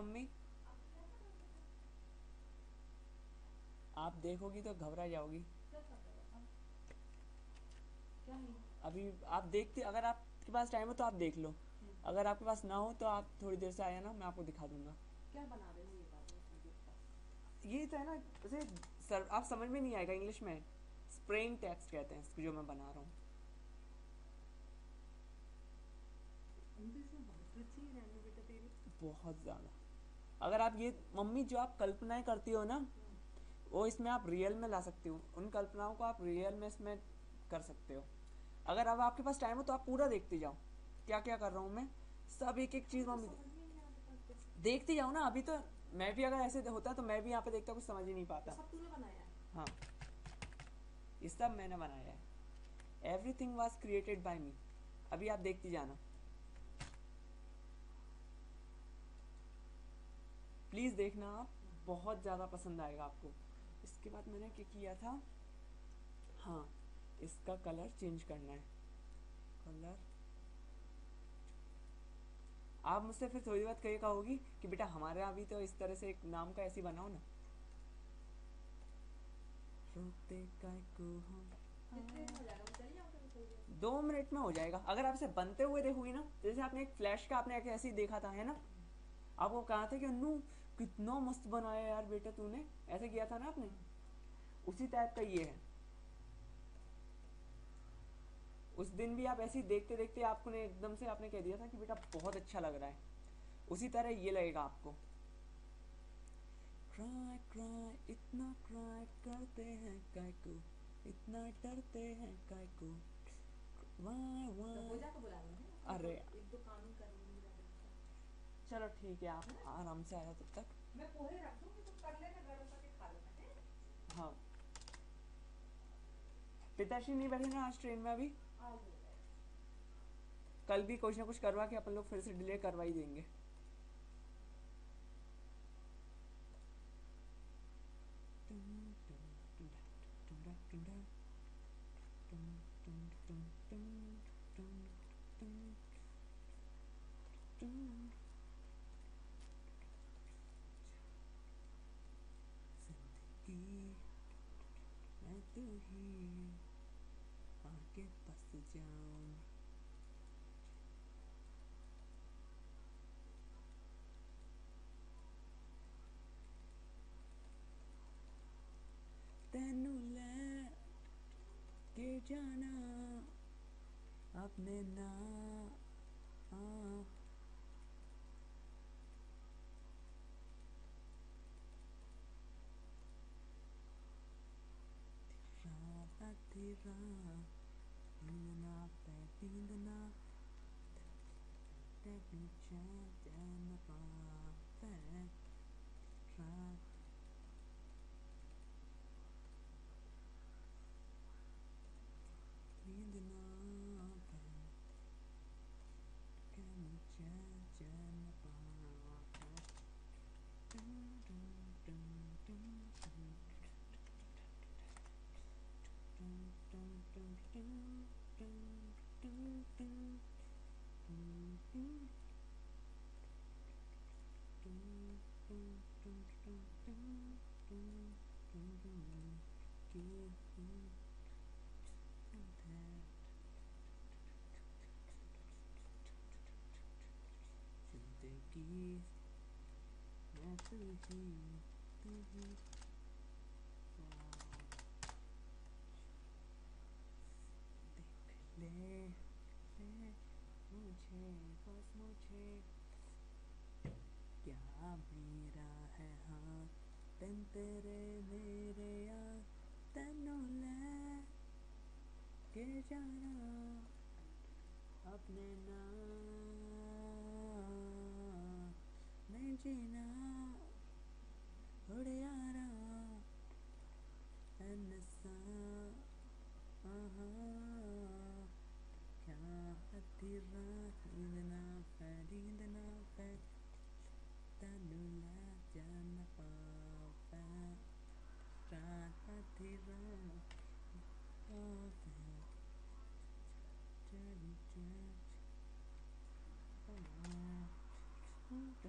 Mummy. आप देखोगी तो घबरा जाओगी। अभी आप देखते अगर आपके पास टाइम हो तो आप देख लो। अगर आपके पास ना हो तो आप थोड़ी देर से आया ना मैं आपको दिखा दूँगा। क्या बना रहे हो ये बात? ये तो है ना जैसे सर आप समझ में नहीं आएगा इंग्लिश में। स्प्रेइंग टेक्स्ट कहते हैं इसको जो मैं बना रहा हूँ। बहुत ज़्यादा। अगर आप ये मम्मी जो आप कल्पनाएँ करती हो ना वो इसमें आप रियल में ला सकते हो। उन कल्पनाओं को आप रियल में इसमें कर सकते हो। अगर अब आपके पास टाइम हो तो आप पूरा देखते जाओ। क्या क्या कर रहा हूँ मैं? सब एक एक चीज़ मम्मी देखती जाओ ना अभी तो मैं भी अगर ऐसे होता तो मैं भी यहाँ पे देखता कुछ समझ ही नहीं पाता। सब तूने बनाया हाँ? ये सब मैंने बनाया है। Everything was created by me अभी आप देखती जाना। प्लीज़ देखना आप बहुत ज़्यादा पसंद आएगा आपको। इसके बाद मैंने क्या किया था? हाँ इसका कलर चेंज करना है। कलर आप मुझसे फिर थोड़ी बात कही कहोगी कि बेटा हमारे यहाँ भी तो इस तरह से एक नाम का ऐसी बनाओ ना? रोते को देर दो मिनट में हो जाएगा। अगर आप इसे बनते हुए देखोगी ना जैसे आपने एक फ्लैश का आपने ऐसे ही देखा था है ना? आपको कहा था कि अन्नू कितना मस्त बनाया यार बेटा तूने। ऐसे किया था ना आपने? उसी टाइप का ये है। उस दिन भी आप ऐसे ही देखते देखते आपको ने एकदम से आपने कह दिया था कि बेटा बहुत अच्छा लग रहा है। उसी तरह ये लगेगा आपको। क्राई क्राई इतना क्राई करते हैं काय को इतना डरते हैं काय को वाई तो वाई जा तो बुला लेंगे अरे। एक दो कानून कर लूँगी ज़्यादा अच्छा। चलो ठीक है आप आराम से आया तब तक। मैं पोहे रख दूँगी तो कर लेना गर्म करके खा लेना हाँ पिताश्री नहीं बैठे ना आज ट्रेन में अभी? कल भी कुछ ना कुछ करवा के अपन लोग फिर से डिले करवा ही देंगे। ज़िंदगी जाना अपने ना तेरा हिंदना the. देख ले ले मुझे बस मुझे क्या मेरा है हाँ तेरे मेरे यार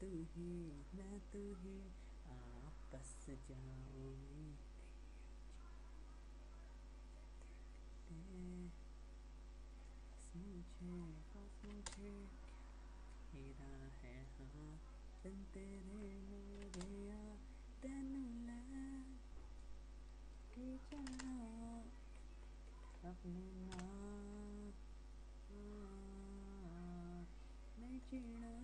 तू ही मैं तू ही आपस जाओगे मुझे, बस मुझे मेरा है? हाँ तन तेरे मोरिया तेन ले के चला। अपने ना नहीं जीना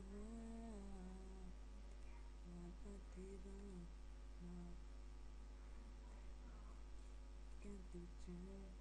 Thank you. do.